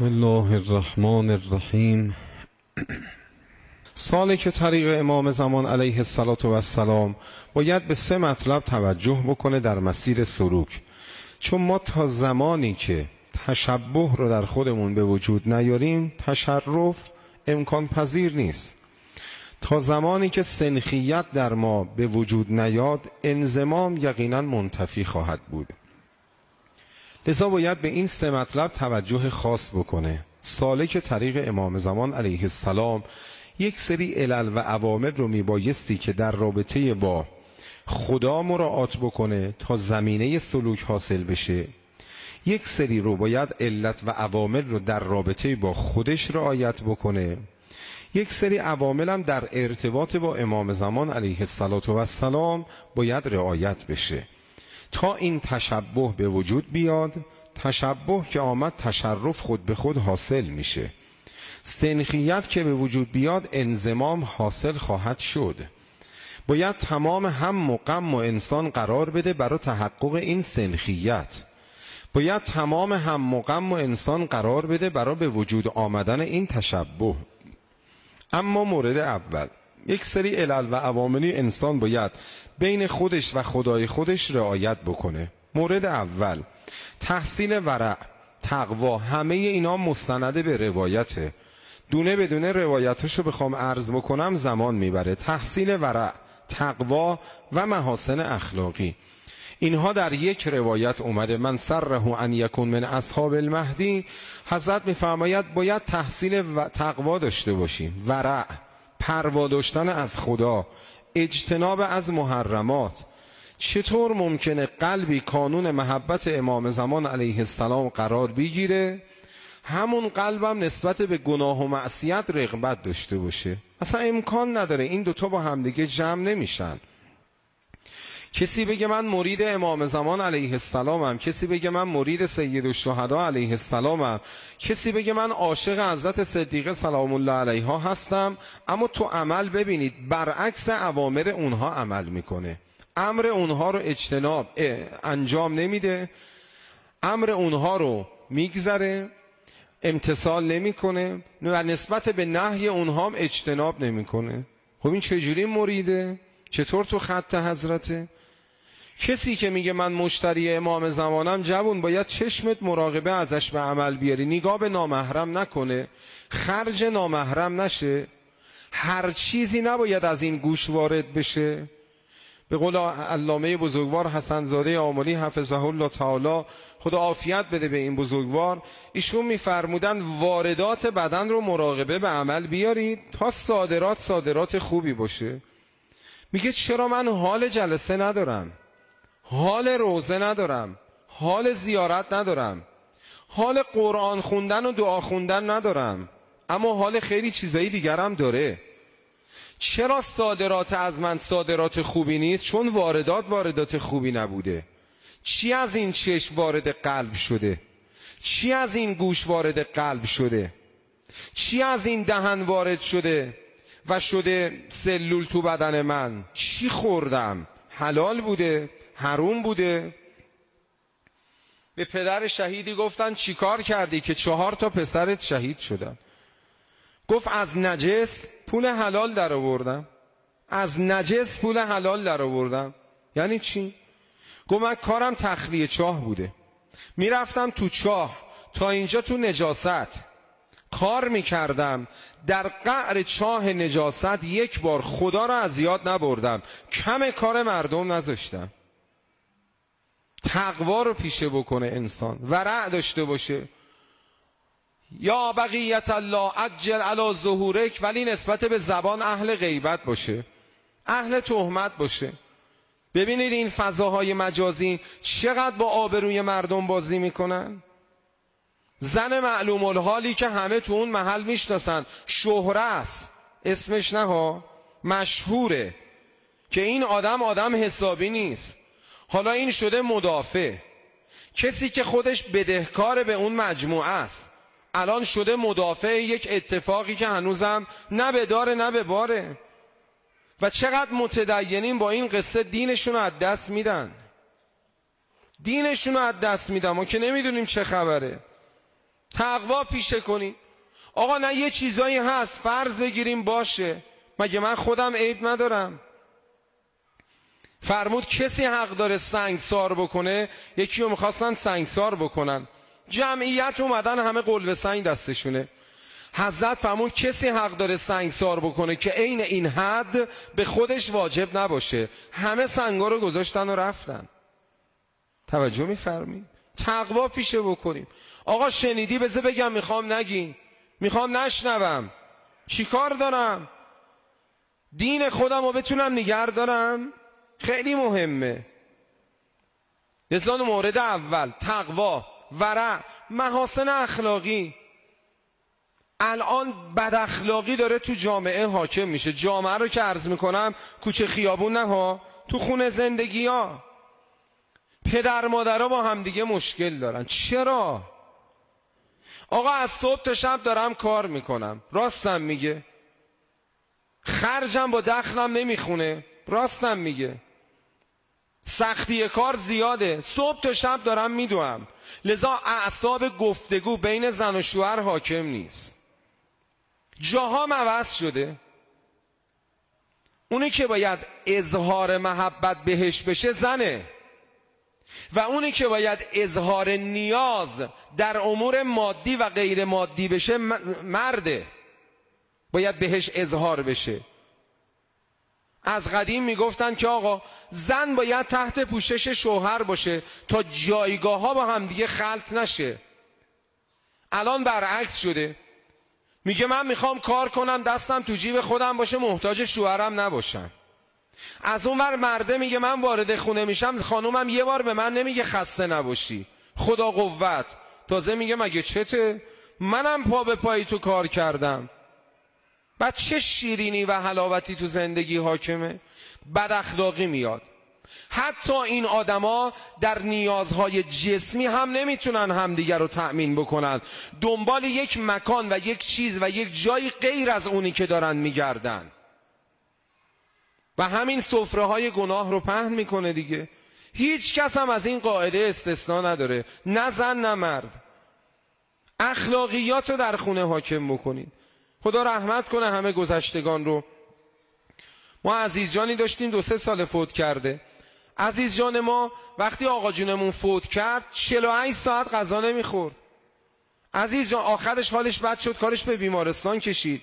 بسم الله الرحمن الرحیم. سالک طریق امام زمان علیه السلام باید به سه مطلب توجه بکنه در مسیر سلوک. چون ما تا زمانی که تشبه رو در خودمون به وجود نیاریم تشرف امکان پذیر نیست. تا زمانی که سنخیت در ما به وجود نیاد انزمام یقینا منتفی خواهد بود. لذا باید به این سه مطلب توجه خاص بکنه. سالک طریق امام زمان علیه السلام یک سری علل و عوامل رو میبایستی که در رابطه با خدا مراعات بکنه تا زمینه سلوک حاصل بشه. یک سری رو باید علت و عوامل رو در رابطه با خودش رعایت بکنه. یک سری عوامل هم در ارتباط با امام زمان علیه السلام باید رعایت بشه. تا این تشبه به وجود بیاد تشبه که آمد تشرف خود به خود حاصل میشه. سنخیت که به وجود بیاد انزمام حاصل خواهد شد. باید تمام هم و غم و انسان قرار بده برای تحقق این سنخیت. باید تمام هم و غم و انسان قرار بده برای به وجود آمدن این تشبه. اما مورد اول. یک سری علل و عواملی انسان باید بین خودش و خدای خودش رعایت بکنه. مورد اول تحصیل ورع تقوا. همه اینا مستنده به روایته. دونه بدونه روایتاشو بخوام عرض بکنم زمان می‌بره. تحصیل ورع تقوا و محاسن اخلاقی. اینها در یک روایت اومده. من سره ان یکون من اصحاب المهدی. حضرت میفرماید باید تحصیل و تقوا داشته باشیم. ورع. پروا داشتن از خدا اجتناب از محرمات. چطور ممکنه قلبی کانون محبت امام زمان علیه السلام قرار بگیره؟ همون قلبم نسبت به گناه و معصیت رغبت داشته باشه. اصلا امکان نداره این دوتا با همدیگه جمع نمیشن. کسی بگه من مرید امام زمان علیه السلامم کسی بگه من مرید سید الشهدا علیه السلامم کسی بگه من عاشق حضرت صدیقه سلام الله علیها هستم اما تو عمل ببینید برعکس اوامر اونها عمل می‌کنه. امر اونها رو اجتناب انجام نمیده. امر اونها رو میگذره امتصال نمی‌کنه و نسبت به نهی اونها هم اجتناب نمی‌کنه. خب این چجوری مریده؟ چطور تو خط حضرته؟ کسی که میگه من مشتری امام زمانم جوون باید چشمت مراقبه ازش به عمل بیاری. نگاه به نامحرم نکنه. خرج نامحرم نشه. هر چیزی نباید از این گوش وارد بشه. به قول علامه بزرگوار حسنزاده آملی حفظه الله تعالی خدا عافیت بده به این بزرگوار. ایشون میفرمودن واردات بدن رو مراقبه به عمل بیارید تا صادرات صادرات خوبی باشه. میگه چرا من حال جلسه ندارم؟ حال روزه ندارم. حال زیارت ندارم. حال قرآن خوندن و دعا خوندن ندارم. اما حال خیلی چیزایی دیگرم داره. چرا صادرات از من صادرات خوبی نیست؟ چون واردات واردات خوبی نبوده. چی از این چشم وارد قلب شده؟ چی از این گوش وارد قلب شده؟ چی از این دهن وارد شده و شده سلول تو بدن من؟ چی خوردم؟ حلال بوده؟ حروم بوده. به پدر شهیدی گفتن چیکار کردی که چهار تا پسرت شهید شدن؟ گفت از نجس پول حلال در آوردم. از نجس پول حلال در آوردم. یعنی چی؟ گفت من کارم تخلیه چاه بوده. می‌رفتم تو چاه تا اینجا تو نجاست. کار می‌کردم. در قعر چاه نجاست یک بار خدا را از یاد نبردم. کم کار مردم نذاشتم. تقوا رو پیشه بکنه انسان ورع داشته باشه. یا بقیت الله عجل علی ظهورک ولی نسبت به زبان اهل غیبت باشه. اهل تهمت باشه. ببینید این فضاهای مجازی چقدر با آبروی مردم بازی می‌کنن؟ زن معلوم الحالی که همه تو اون محل می‌شناسن. شهره است. اسمش نه ها مشهوره. که این آدم آدم حسابی نیست. حالا این شده مدافع. کسی که خودش بدهکار به اون مجموعه است. الان شده مدافع یک اتفاقی که هنوزم نه به داره نه به باره. و چقدر متدینین با این قصه دینشون رو از دست میدن؟ دینشون رو از دست میدن ما که نمی‌دونیم چه خبره. تقوا پیشه کنید آقا نه یه چیزایی هست فرض بگیریم باشه. مگه من خودم عیب ندارم؟ فرمود کسی حق داره سنگسار بکنه یکی رو می‌خواستن سنگسار بکنن. جمعیت اومدن همه قلب سنگ دستشونه. حضرت فرمود کسی حق داره سنگسار بکنه که عین این حد به خودش واجب نباشه. همه سنگا رو گذاشتن و رفتن. توجه میفرمید تقوا پیشه بکنیم. آقا شنیدی؟ بذار بگم می‌خوام نگی می‌خوام نشنوم. چیکار دارم؟ دین خودم رو بتونم نگر دارم؟ خیلی مهمه. نزان مورد اول تقوا ورع محاسن اخلاقی. الان بد اخلاقی داره تو جامعه حاکم میشه. جامعه رو که عرض می‌کنم کوچه خیابون نه ها تو خونه زندگی ها. پدر مادرها با همدیگه مشکل دارن. چرا؟ آقا از صبح تا شب دارم کار می‌کنم. راستم میگه. خرجم با دخلم نمی‌خونه. راستم میگه. سختی کار زیاده. صبح تا شب دارم میدوم. لذا اعصاب گفتگو بین زن و شوهر حاکم نیست. جاها عوض شده. اونی که باید اظهار محبت بهش بشه زنه. و اونی که باید اظهار نیاز در امور مادی و غیر مادی بشه مرده. باید بهش اظهار بشه. از قدیم می‌گفتن که آقا زن باید تحت پوشش شوهر باشه تا جایگاه ها با هم دیگه خلط نشه. الان برعکس شده. میگه من می‌خوام کار کنم دستم تو جیب خودم باشه محتاج شوهرم نباشم از اون ور مرده میگه من وارد خونه میشم خانومم یه بار به من نمیگه خسته نباشی. خدا قوت. تازه میگه مگه چته؟ منم پا به پایی تو کار کردم. بعد چه شیرینی و حلاوتی تو زندگی حاکمه؟ بد اخلاقی میاد. حتی این آدما در نیازهای جسمی هم نمی‌تونن همدیگر رو تأمین بکنن. دنبال یک مکان و یک چیز و یک جایی غیر از اونی که دارن میگردن. و همین صفره های گناه رو پهن می‌کنه دیگه. هیچ کس هم از این قاعده استثنا نداره. نه زن نه مرد. اخلاقیات رو در خونه حاکم بکنید. خدا رحمت کنه همه گذشتگان رو. ما عزیز جانی داشتیم دو سه سال فوت کرده. عزیز جان ما وقتی آقا جونمون فوت کرد 48 ساعت غذا نمی‌خورد. عزیز جان آخرش حالش بد شد کارش به بیمارستان کشید.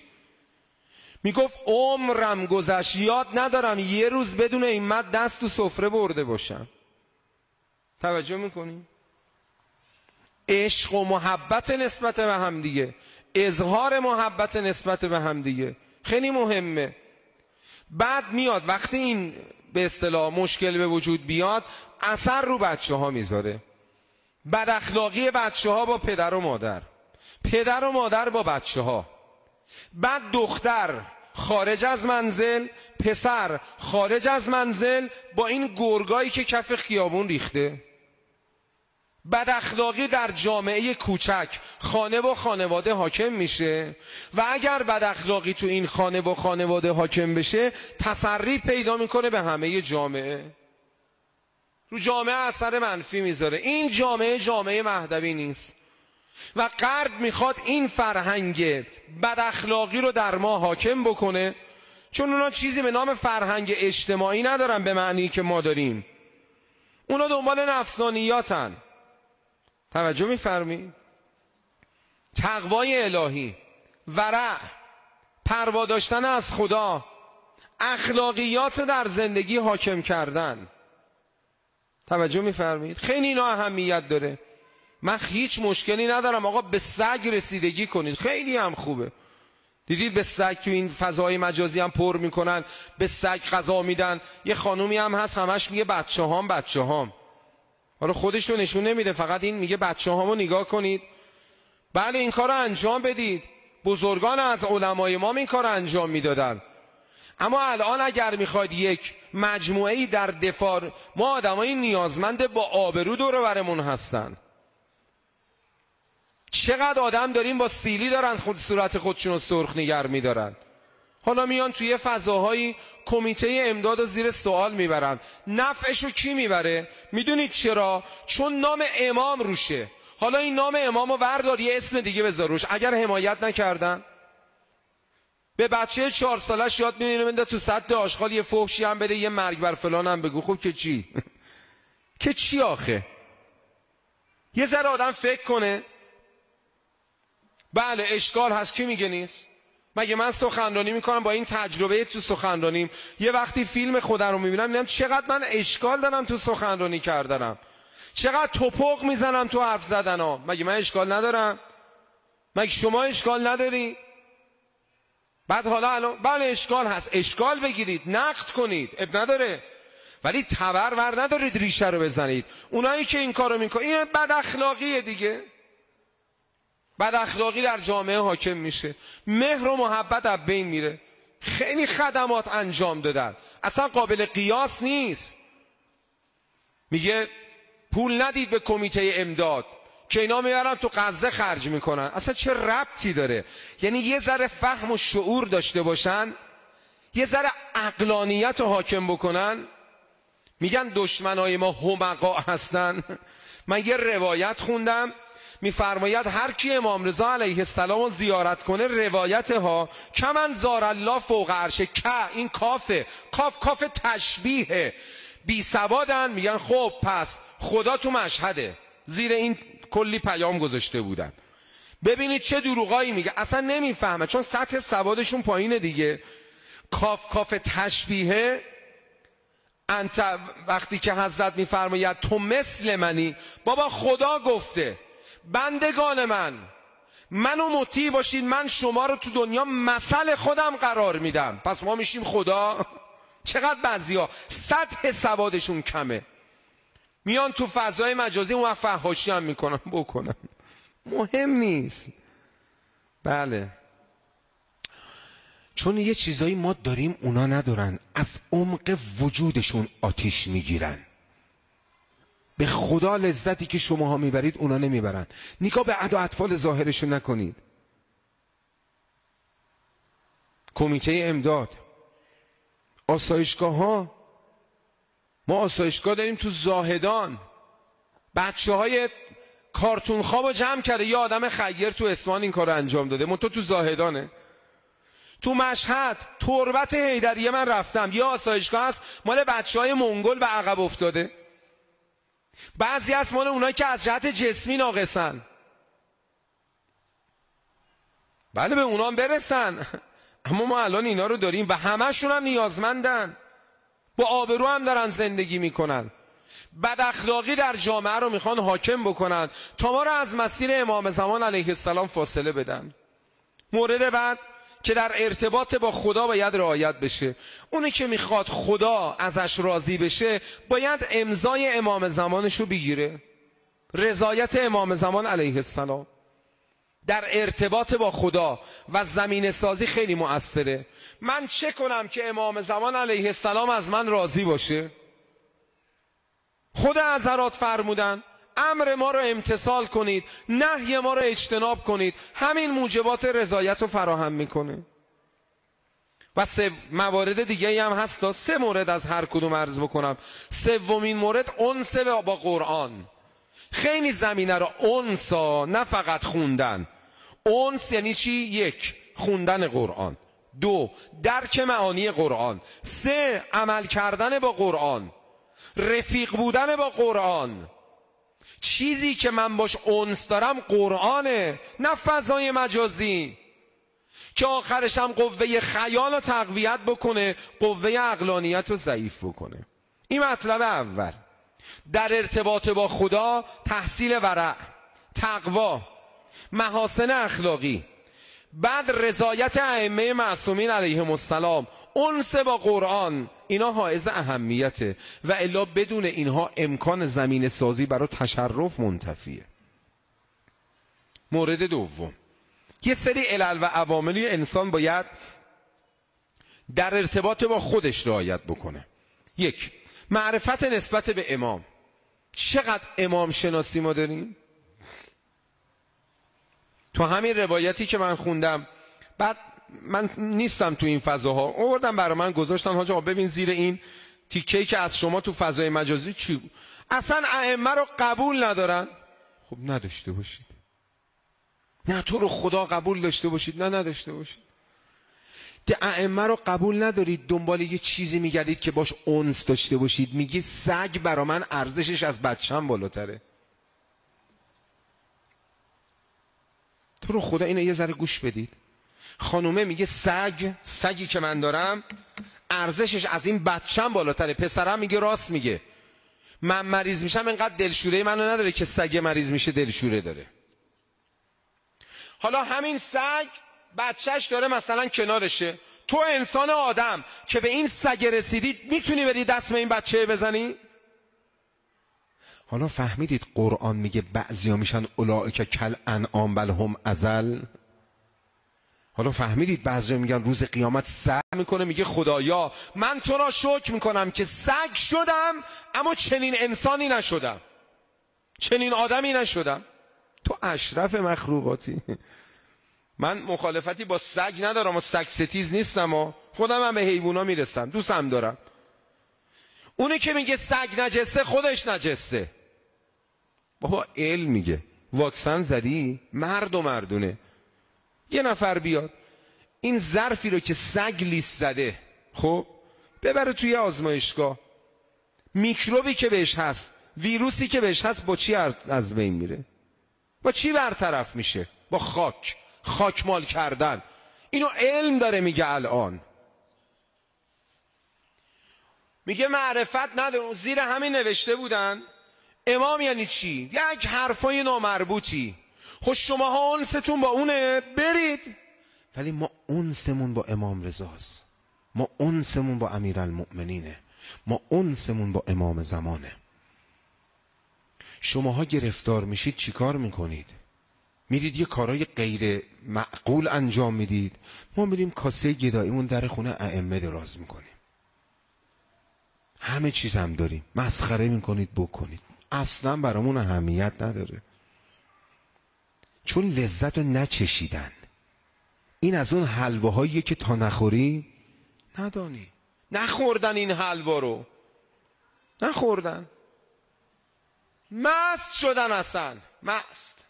می‌گفت عمرم گذشت یاد ندارم یه روز بدون این مد دست تو سفره برده باشم. توجه می‌کنیم عشق و محبت نسبت به هم دیگه. اظهار محبت نسبت به هم دیگه. خیلی مهمه. بعد میاد وقتی این به اصطلاح مشکل به وجود بیاد اثر رو بچه ها می‌ذاره. بد اخلاقی بچه ها با پدر و مادر. پدر و مادر با بچه ها بعد دختر خارج از منزل پسر خارج از منزل با این گرگایی که کف خیابون ریخته. بد اخلاقی در جامعه کوچک خانه و خانواده حاکم میشه و اگر بد اخلاقی تو این خانه و خانواده حاکم بشه تسری پیدا می‌کنه به همه جامعه. رو جامعه اثر منفی می‌ذاره. این جامعه جامعه مهدوی نیست. و غرب می‌خواد این فرهنگ بد اخلاقی رو در ما حاکم بکنه چون اونا چیزی به نام فرهنگ اجتماعی ندارن به معنی که ما داریم. اونا دنبال نفسانیاتن. توجه میفرمی؟ تقوای الهی ورع پروا داشتن از خدا اخلاقیات در زندگی حاکم کردن. توجه میفرمید؟ خیلی اینا اهمیت داره. من هیچ مشکلی ندارم. آقا به سگ رسیدگی کنید. خیلی هم خوبه. دیدید به سگ تو این فضای مجازی هم پر می‌کنن به سگ غذا میدن. یه خانومی هم هست همش میگه بچه هام بچه هام حالا خودش رو نشون نمیده فقط این میگه بچه هامو نگاه کنید. بله این کار انجام بدید. بزرگان از علمای ما این کار انجام می‌دادن. اما الان اگر می‌خواید یک مجموعه در دفاع ما آدمای نیازمند با آبرو دور برمون هستن. چقدر آدم داریم با سیلی دارن خود صورت خودشون رو سرخ نگر میدارن. حالا میان توی فضاهایی کمیته امداد رو زیر سوال می‌برن. نفعش رو کی می‌بره؟ می‌دونید چرا؟ چون نام امام روشه. حالا این نام امامو وردار یه اسم دیگه بذاروش اگر حمایت نکردن. به بچه چهار سالش یاد میدینه بنده تو سطح آشغال یه فحشی هم بده یه مرگ بر فلان هم بگو. خب که چی؟ که چی آخه؟ یه ذره آدم فکر کنه. بله اشکال هست. کی میگه نیست؟ مگه من سخنرانی می‌کنم با این تجربه تو سخنرانیم یه وقتی فیلم خودم رو می‌بینم می‌بینم چقدر من اشکال دارم تو سخنرانی کردنم. چقدر توپق می‌زنم تو حرف زدن ها مگه من اشکال ندارم؟ مگه شما اشکال نداری؟ بعد حالا الان بله اشکال هست. اشکال بگیرید نقد کنید. اب نداره. ولی تبر ور ندارید ریشه رو بزنید. اونایی که این کارو می‌کنن این بد اخلاقیه دیگه. بد اخلاقی در جامعه حاکم میشه. مهر و محبت از بین میره. خیلی خدمات انجام دادن. اصلا قابل قیاس نیست. میگه پول ندید به کمیته امداد. که اینا می‌برن تو غزه خرج می‌کنن. اصلا چه ربطی داره؟ یعنی یه ذره فهم و شعور داشته باشن. یه ذره اقلانیت رو حاکم بکنن. میگن دشمنای ما همقا هستن. من یه روایت خوندم. میفرماید هر کی امام رضا علیه السلام رو زیارت کنه روایت ها کمن زار الله فوق عرشه. که این کافه. کاف کاف تشبیه بی سوادن میگن خب پس خدا تو مشهده. زیر این کلی پیام گذاشته بودن. ببینید چه دروغایی میگه. اصلا نمی‌فهمه چون سطح سوادشون پایینه دیگه. کاف کاف تشبیه انت وقتی که حضرت میفرماید تو مثل منی. بابا خدا گفته. بندگان من منو مطیع باشید من شما رو تو دنیا مثل خودم قرار میدم. پس ما میشیم خدا. چقدر بعضی ها سطح سوادشون کمه. میان تو فضای مجازی اون فحاشی هم می‌کنن بکنن. مهم نیست. بله. چون یه چیزایی ما داریم اونا ندارن. از عمق وجودشون آتیش می‌گیرن. به خدا لذتی که شماها می‌برید اونا نمی‌برن نگاه به و اطفال ظاهرشون نکنید. کمیته امداد. آسایشگاه ها ما آسایشگاه داریم تو زاهدان. بچه های کارتون خواب جمع کرده. یه آدم خیر تو اسمان این کار انجام داده. من تو تو زاهدانه. تو مشهد تربت هیدریه من رفتم. یه آسایشگاه هست. مال بچه های منگل و عقب افتاده. بعضی از مال اونایی که از جهت جسمی ناقصن. بله به اونام برسن. اما ما الان اینا رو داریم و همهشون هم نیازمندن. با آبرو هم دارن زندگی می‌کنن. بد اخلاقی در جامعه رو می‌خوان حاکم بکنن تا ما رو از مسیر امام زمان علیه السلام فاصله بدن. مورد بعد که در ارتباط با خدا باید رعایت بشه. اونی که می‌خواد خدا ازش راضی بشه باید امضای امام زمانش رو بگیره. رضایت امام زمان علیه السلام. در ارتباط با خدا و زمین سازی خیلی مؤثره من چه کنم که امام زمان علیه السلام از من راضی باشه؟ خود حضرات فرمودن امر ما رو امتصال کنید نهی ما رو اجتناب کنید. همین موجبات رضایت رو فراهم می‌کنه. و سه موارد دیگه هم هست تا سه مورد از هر کدوم عرض بکنم. سومین مورد اونس با قرآن. خیلی زمینه رو اونسا نه فقط خوندن. اونس یعنی چی؟ یک خوندن قرآن. دو درک معانی قرآن. سه عمل کردن با قرآن. رفیق بودن با قرآن. چیزی که من باش اونس دارم قرآنه نه فضای مجازی. که آخرش هم قوه خیال رو تقویت بکنه قوه اقلانیت رو ضعیف بکنه. این مطلب اول. در ارتباط با خدا تحصیل ورع تقوا محاسن اخلاقی. بعد رضایت ائمه معصومین علیهم السلام انس با قرآن اینا حائز اهمیته و الا بدون اینها امکان زمین سازی برای تشرف منتفیه. مورد دوم. یه سری علل و عواملی انسان باید در ارتباط با خودش رعایت بکنه. یک معرفت نسبت به امام. چقدر امام شناسی ما داریم؟ تو همین روایتی که من خوندم بعد من نیستم تو این فضاها. آوردم برای من گذاشتن حاجا ببین زیر این تیکه که از شما تو فضای مجازی چی اصلا ائمه رو قبول ندارن. خب نداشته باشید. نه تو رو خدا قبول داشته باشید نه نداشته باشید. ائمه رو قبول ندارید دنبال یه چیزی میگردید که باش اونس داشته باشید. میگی سگ برا من ارزشش از بچم بالاتره. تو رو خدا اینو یه ذره گوش بدید. خانومه میگه سگ سگی که من دارم ارزشش از این بچم بالاتره. پسرم میگه راست میگه. من مریض میشم اینقدر دلشوره منو نداره که سگ مریض میشه دلشوره داره. حالا همین سگ بچهش داره مثلا کنارشه. تو انسان آدم که به این سگ رسیدی می‌تونی بری دست به این بچه بزنی؟ حالا فهمیدید قرآن میگه بعضیا میشن اولائک کل انعام بل هم ازل؟ حالا فهمیدید بعضی میگن روز قیامت سر می‌کنه میگه خدایا من تو را شکر می‌کنم که سگ شدم اما چنین انسانی نشدم. چنین آدمی نشدم. تو اشرف مخلوقاتی. من مخالفتی با سگ ندارم و سگ ستیز نیستم و خودم هم به حیوونا می‌رسم. دوستم دارم. اونی که میگه سگ نجسته خودش نجسته بابا علم میگه. واکسن زدی؟ مرد و مردونه. یه نفر بیاد. این ظرفی رو که سگ لیست زده خب؟ ببره توی آزمایشگاه. میکروبی که بهش هست ویروسی که بهش هست با چی از بین میره؟ با چی برطرف میشه؟ با خاک. خاکمال کردن. اینو علم داره میگه الان. میگه معرفت نداره زیر همین نوشته بودن. امام یعنی چی؟ یک حرفای نامربوطی. خب شماها انستون با اونه برید. ولی ما انسمون با امام رضاست. ما انسمون با امیرالمؤمنینه. ما انسمون با امام زمانه. شماها گرفتار میشید چیکار می‌کنید؟ میرید یه کارای غیر معقول انجام می‌دید. ما میریم کاسه گداییمون در خونه ائمه دراز می‌کنیم. همه چیز هم داریم. مسخره می‌کنید بکنید. اصلا برامون اهمیت نداره. چون لذت رو نچشیدن. این از اون حلوه که تا نخوری ندانی. نخوردن این حلوا رو. نخوردن. مست شدن اصلا. مست.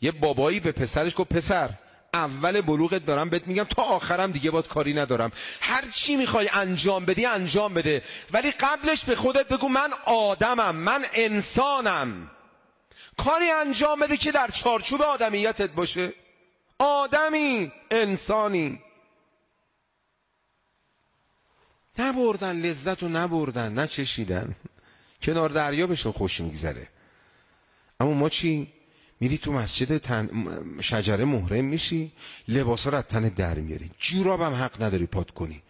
یه بابایی به پسرش گفت پسر اول بلوغت دارم بهت میگم تا آخرم دیگه باد کاری ندارم. هر چی می‌خوای انجام بدی انجام بده. ولی قبلش به خودت بگو من آدمم من انسانم. کاری انجام بده که در چارچوب آدمیتت باشه. آدمی انسانی. نبردن لذت رو نبردن نچشیدن. کنار دریا بهشون خوش میگذره. اما ما چی؟ میری تو مسجد تن... شجره محرم میشی لباسا رو از تن در میاری. جوراب هم حق نداری پات کنی.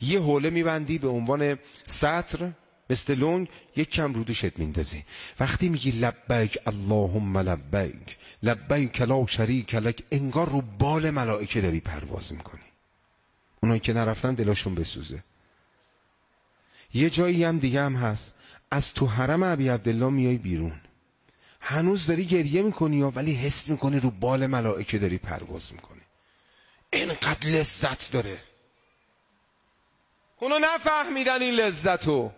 یه حوله میبندی به عنوان سطر مثل لونگ یک کم رودشت میندازی. وقتی میگی لبیک اللهم لبیک لبیک لا شریک لک انگار رو بال ملائکه داری پرواز می‌کنی. اونایی که نرفتن دلاشون بسوزه. یه جایی هم دیگه هم هست. از تو حرم عبی عبدالله میای بیرون. هنوز داری گریه می‌کنی یا ولی حس می‌کنی رو بال ملائکه داری پرواز می‌کنی؟ اینقدر لذت داره. اونو نفهمیدن این لذت رو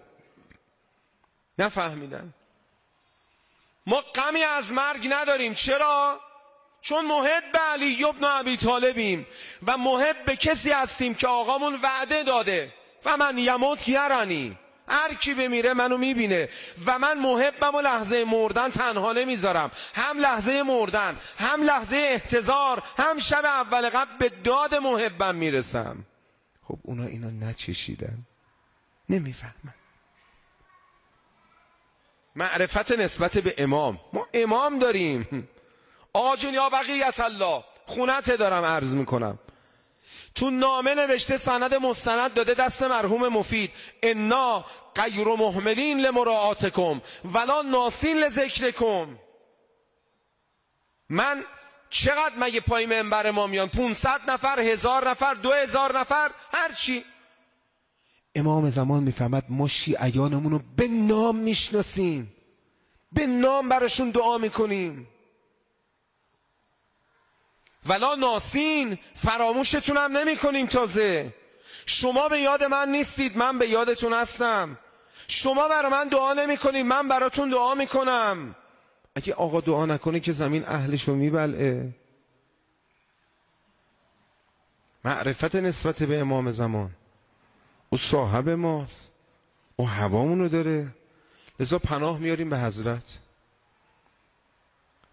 نفهمیدن. ما غمی از مرگ نداریم. چرا؟ چون محب علی ابن ابی طالبیم و محب به کسی هستیم که آقامون وعده داده. و من یموت یرانی هر کی بمیره منو می‌بینه و من محبم و لحظه مردن تنها نمی‌ذارم. هم لحظه مردن هم لحظه احتضار هم شب اول قبل به داد محبم می‌رسم. خب اونا اینا نچشیدن. نمی‌فهمن. معرفت نسبت به امام. ما امام داریم. آجون یا بقیت الله. خونت دارم عرض می‌کنم. تو نامه نوشته سند مستند داده دست مرحوم مفید. انا غیر محملین لمراعاتکم. ولا ناسین لذکرکم. من چقدر مگه پای منبر ما میان؟ 500 نفر هزار نفر دو هزار نفر هرچی امام زمان می‌فهمد ما شیعیانمون رو به نام می‌شناسیم. به نام براشون دعا می‌کنیم. ولا ناسین فراموشتون هم نمی کنیم تازه. شما به یاد من نیستید من به یادتون هستم. شما برا من دعا نمی کنید من براتون دعا می کنم اگه آقا دعا نکنه که زمین اهلشو میبلعه. معرفت نسبت به امام زمان. او صاحب ماست. او هوامونو داره. لذا پناه میاریم به حضرت.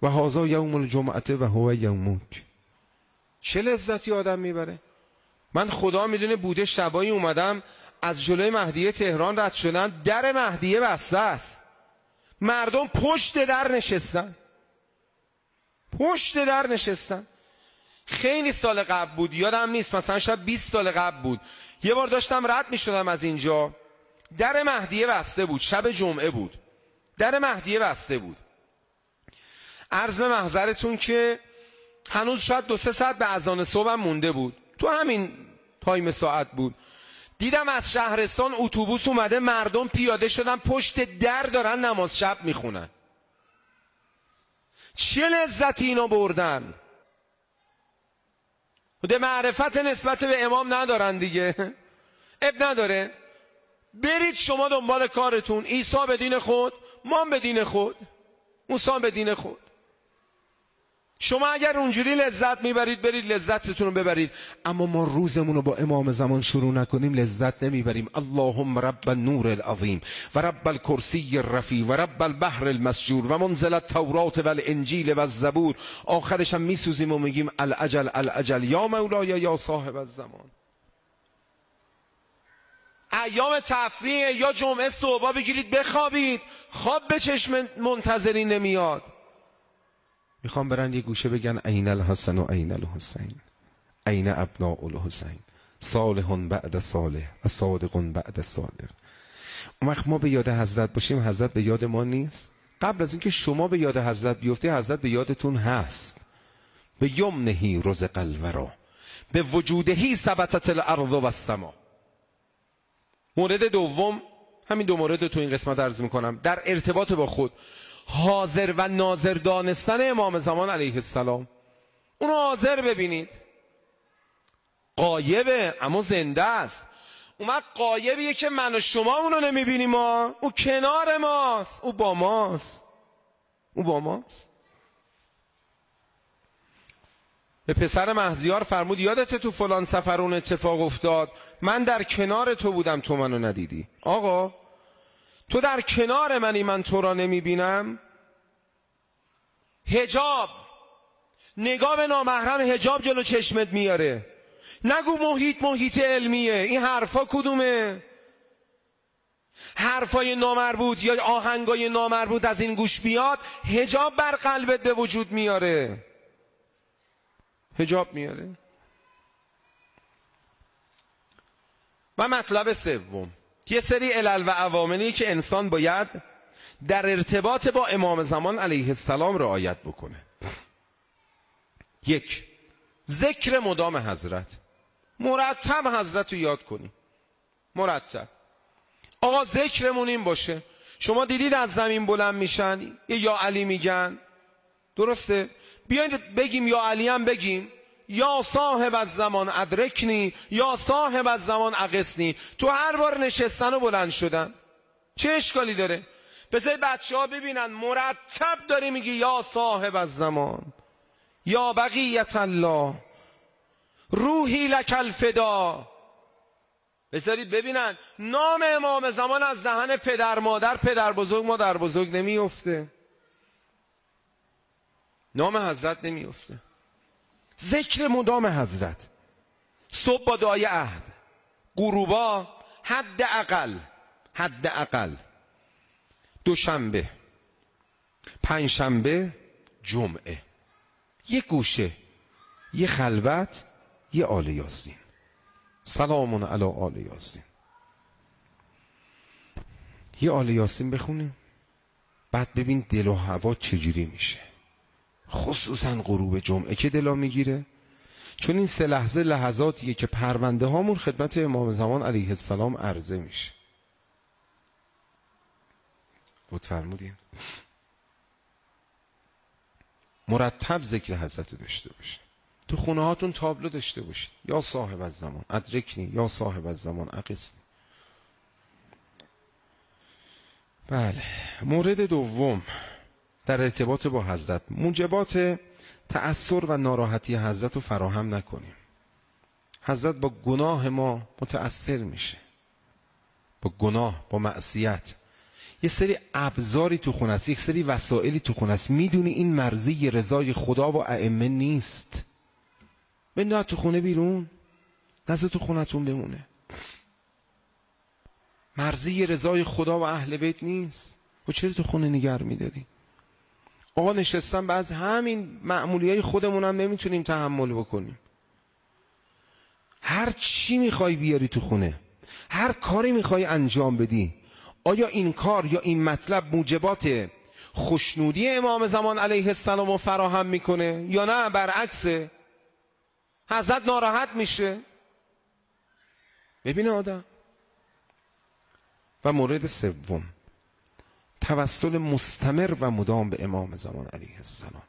و هازا یوم الجمعته و هو یوموک چه لذتی آدم می‌بره؟ من خدا می‌دونه بوده شبایی اومدم از جلوی مهدیه تهران رد شدم در مهدیه بسته است. مردم پشت در نشستن. پشت در نشستن. خیلی سال قبل بود یادم نیست مثلا شاید 20 سال قبل بود. یه بار داشتم رد می شدم از اینجا. در مهدیه بسته بود شب جمعه بود. در مهدیه بسته بود. عرض به محضرتون که هنوز شاید دو سه ساعت به اذان صبح مونده بود. تو همین تایم ساعت بود. دیدم از شهرستان اتوبوس اومده مردم پیاده شدن پشت در دارن نماز شب می‌خونن. چه لذتی اینا بردن؟ ده معرفت نسبت به امام ندارن دیگه. اب نداره. برید شما دنبال کارتون. عیسی به دین خود ما به دین خود. موسی به دین خود. شما اگر اونجوری لذت می‌برید برید لذتتون رو ببرید. اما ما روزمون رو با امام زمان شروع نکنیم لذت نمی‌بریم. اللهم رب النور العظیم و رب الکرسی الرفی و رب البحر المسجور و منزل التورات و الانجیل و الزبور. آخرش هم میسوزیم و میگیم العجل العجل. یا مولای یا صاحب الزمان. ایام تفریح یا جمعه صبح بگیرید بخوابید. خواب به چشم منتظری نمیاد. می‌خوام برن یه گوشه بگن عین الحسن و عین الحسین. عین ابناء الحسین. صالح بعد صالح و صادق بعد صادق. اون وقت ما به یاد حضرت باشیم حضرت به یاد ما نیست. قبل از اینکه شما به یاد حضرت بیفته حضرت به یادتون هست. به یمنهی رزق الورا. به وجودهی ثبتت الارض و السما. مورد دوم همین دو مورد تو این قسمت عرض می‌کنم. در ارتباط با خود. حاضر و ناظر دانستن امام زمان علیه السلام. اونو حاضر ببینید. قایبه اما زنده است. اومد قایبیه که من و شما اونو نمی‌بینیم ما او کنار ماست. او با ماست. او با ماست. به پسر مهزیار فرمود یادت تو فلان سفر اون اتفاق افتاد. من در کنار تو بودم تو منو ندیدی. آقا تو در کنار منی من تو را نمی‌بینم؟ هجاب نگاه به نامحرم هجاب جلو چشمت میاره. نگو محیط محیط علمیه. این حرفا کدومه؟ حرفای نامربوط یا آهنگای نامربوط از این گوش بیاد هجاب بر قلبت به وجود میاره. هجاب میاره. و مطلب سوم. یه سری علل و عواملی که انسان باید در ارتباط با امام زمان علیه السلام رعایت بکنه. یک ذکر مدام حضرت. مرتب حضرت رو یاد کنیم. مرتب. آقا ذکرمون این باشه. شما دیدید از زمین بلند میشن؟ یا علی میگن؟ درسته. بیاید بگیم یا علی هم بگیم. یا صاحب از زمان ادرکنی یا صاحب از زمان اقسنی تو هر بار نشستن و بلند شدن. چه اشکالی داره؟ بذاری بچه ها ببینن. مرتب داری میگی یا صاحب از زمان. یا بقیت الله. روحی لک الفدا. بذارید ببینن. نام امام زمان از دهن پدر مادر پدر بزرگ مادر بزرگ نمیفته نام حضرت نمیفته ذکر مدام حضرت. صبح با دعای عهد. غروبا حد اقل حد اقل. دوشنبه. پنجشنبه جمعه. یه گوشه یه خلوت یه آل یاسین. سلامون علی آل یاسین. یه آل یاسین بخونیم. بعد ببین دل و هوا چجوری میشه. خصوصا غروب جمعه که دلا می‌گیره. چون این سه لحظه لحظاتیه که پرونده هامون خدمت امام زمان علیه السلام عرضه میشه. بود فرمودین. مرتب ذکر حضرت داشته باشید تو خونه هاتون تابلو داشته باشید یا صاحب از زمان. ادرکنی یا صاحب از زمان. اقسنی بله. مورد دوم. در ارتباط با حضرت. موجبات تأثیر و ناراحتی حضرت رو فراهم نکنیم. حضرت با گناه ما متأثر میشه. با گناه با معصیت. یه سری ابزاری تو خونه است یک سری وسایلی تو خونه است. می‌دونی این مرزی رضای خدا و ائمه نیست. بنده تو خونه بیرون. نزد تو خونتون بمونه. مرزی رضای خدا و اهل بیت نیست. و چرا تو خونه نگر میداری؟ آقا نشستن بعض همین معمولی های خودمون هم نمی‌تونیم تحمل بکنیم. هر چی می‌خوای بیاری تو خونه هر کاری می‌خوای انجام بدی آیا این کار یا این مطلب موجبات خوشنودی امام زمان علیه السلام رو فراهم می‌کنه یا نه؟ برعکس حضرت ناراحت میشه. ببینه آدم. و مورد سوم. توسل مستمر و مدام به امام زمان علیه السلام.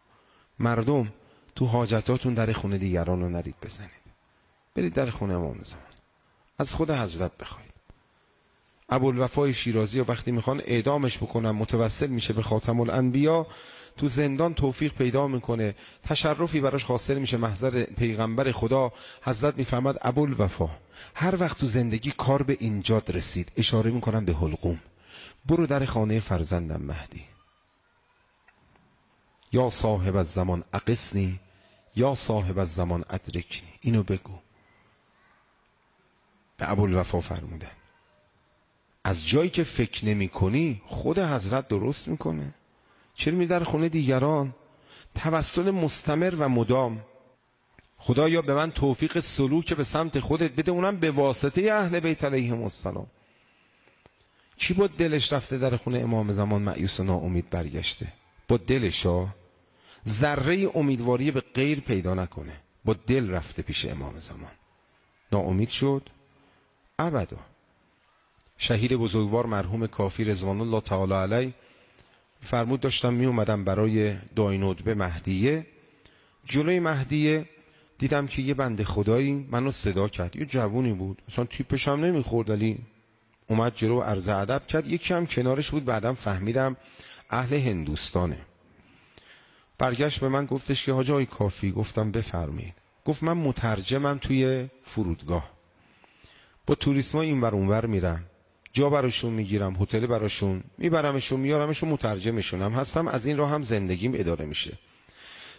مردم تو حاجتاتون در خونه دیگران رو نرید بزنید. برید در خونه امام زمان. از خود حضرت بخواید. ابوالوفای شیرازی و وقتی می‌خوان اعدامش بکنن متوسل میشه به خاتم الانبیا تو زندان توفیق پیدا می‌کنه. تشرفی براش حاصل میشه. محضر پیغمبر خدا حضرت میفرماد ابوالوفا هر وقت تو زندگی کار به اینجاد رسید اشاره می‌کنم به حلقوم. برو در خانه فرزندم مهدی. یا صاحب از زمان اقسنی یا صاحب از زمان ادرکنی. اینو بگو. به ابوالوفا فرمودن از جایی که فکر نمی کنی خود حضرت درست می‌کنه چرا می در خونه دیگران؟ توسل مستمر و مدام. خدایا به من توفیق سلوک به سمت خودت بده اونم به واسطه اهل بیت علیهم السلام. کی با دلش رفته در خونه امام زمان معیوس و ناامید برگشته؟ با دلش ها ذره امیدواری به غیر پیدا نکنه. با دل رفته پیش امام زمان. ناامید شد؟ ابدا. شهید بزرگوار مرحوم کافی رضوان الله تعالی علی فرمود داشتم می اومدم برای دعای به مهدیه. جلوی مهدیه دیدم که یه بنده خدایی منو صدا کرد. یه جوونی بود. اصلا تیپش هم نمی‌خورد ولی اومد جلو عرض ادب کرد. یکی هم کنارش بود بعدم فهمیدم اهل هندوستانه. برگشت به من گفتش که حاج کافی گفتم بفرمید گفت من مترجمم توی فرودگاه. با توریسما این ور اونور میرم جا براشون می‌گیرم هتل براشون میبرمشون میارمشون مترجمشون هم هستم. از این راه هم زندگیم اداره میشه.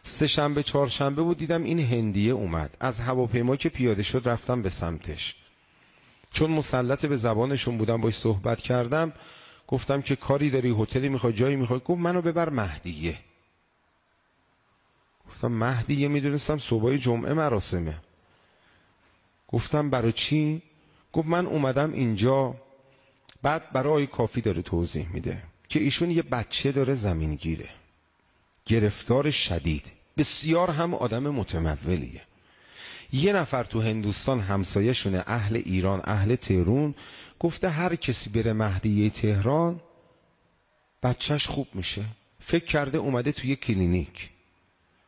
سه شنبه چهار شنبه بود دیدم این هندیه اومد. از هواپیما که پیاده شد رفتم به سمتش. چون مسلط به زبانشون بودم باش صحبت کردم گفتم که کاری داری هتلی می‌خوای جایی می‌خوای؟ گفت منو ببر مهدیه. گفتم مهدیه می‌دونستم صبح جمعه مراسمه. گفتم برای چی؟ گفت من اومدم اینجا بعد برای کافی داره توضیح میده که ایشون یه بچه داره زمین گیره گرفتار شدید. بسیار هم آدم متمولیه. یه نفر تو هندوستان همسایه اهل ایران اهل تهرون گفته هر کسی بره مهدیه تهران بچهش خوب میشه. فکر کرده اومده توی کلینیک.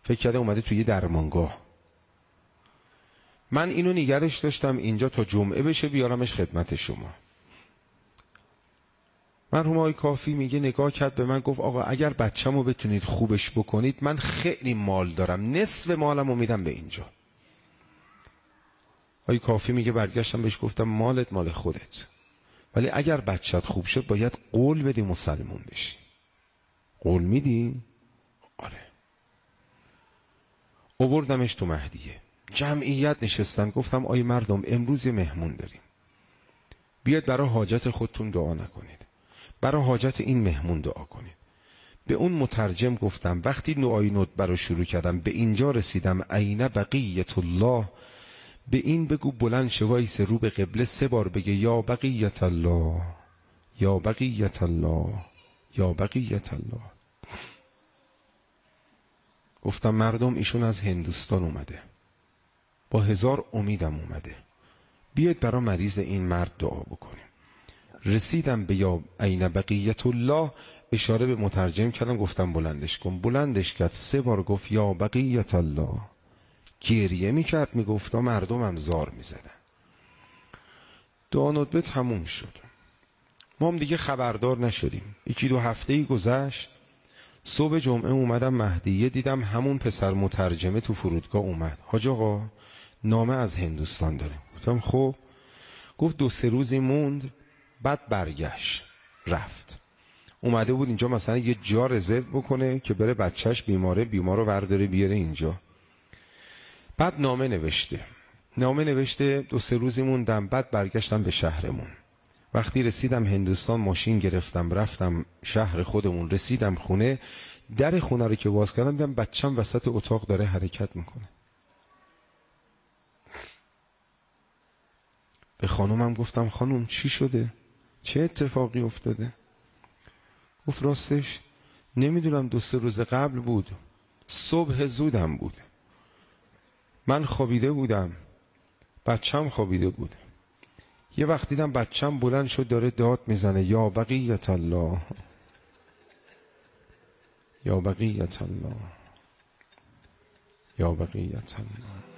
فکر کرده اومده توی درمانگاه. من اینو نگرش داشتم اینجا تا جمعه بشه بیارمش خدمت شما. مرحوم کافی میگه نگاه کرد به من گفت آقا اگر بچه‌مو بتونید خوبش بکنید من خیلی مال دارم. نصف مالم میدم به اینجا. های کافی میگه برگشتم بهش گفتم مالت مال خودت. ولی اگر بچت خوب شد باید قول بدی مسلمون بشی. قول میدی؟ آره. اووردمش تو مهدیه. جمعیت نشستن. گفتم آی مردم امروز یه مهمون داریم. بیاد برای حاجت خودتون دعا نکنید. برای حاجت این مهمون دعا کنید. به اون مترجم گفتم وقتی نوعی نوت برای شروع کردم به اینجا رسیدم. عین بقیت الله به این بگو بلند شوایس رو به قبله سه بار بگه یا بقیت الله یا بقیت الله یا بقیت الله. گفتم مردم ایشون از هندوستان اومده. با هزار امیدم اومده. بیاید برای مریض این مرد دعا بکنیم. رسیدم به یا عین بقیت الله اشاره به مترجم کردم گفتم بلندش کن. بلندش کرد سه بار گفت یا بقیت الله. گریه می‌کرد می‌گفت مردمم زار می‌زدن. دعا ندبه تموم شد. ما هم دیگه خبردار نشدیم. یکی دو هفته ای گذشت. صبح جمعه اومدم مهدیه دیدم همون پسر مترجمه تو فرودگاه اومد. حاج آقا نامه از هندوستان داره. گفتم خب. گفت دو سه روزی موند بعد برگشت. رفت. اومده بود اینجا مثلا یه جا رزرو بکنه که بره بچهش بیماره بیمار رو ورداره بیاره اینجا. بعد نامه نوشته. نامه نوشته دو سه روزی موندم بعد برگشتم به شهرمون. وقتی رسیدم هندوستان ماشین گرفتم رفتم شهر خودمون رسیدم خونه. در خونه رو که باز کردم دیدم بچم وسط اتاق داره حرکت می‌کنه. به خانومم گفتم خانوم چی شده؟ چه اتفاقی افتاده؟ گفت راستش نمی‌دونم دو سه روز قبل بود. صبح زودم بود. من خوابیده بودم. بچم خوابیده بود. یه وقت دیدم بچم بلند شد داره داد می‌زنه. یا بقیت الله. یا بقیت الله. یا بقیت الله.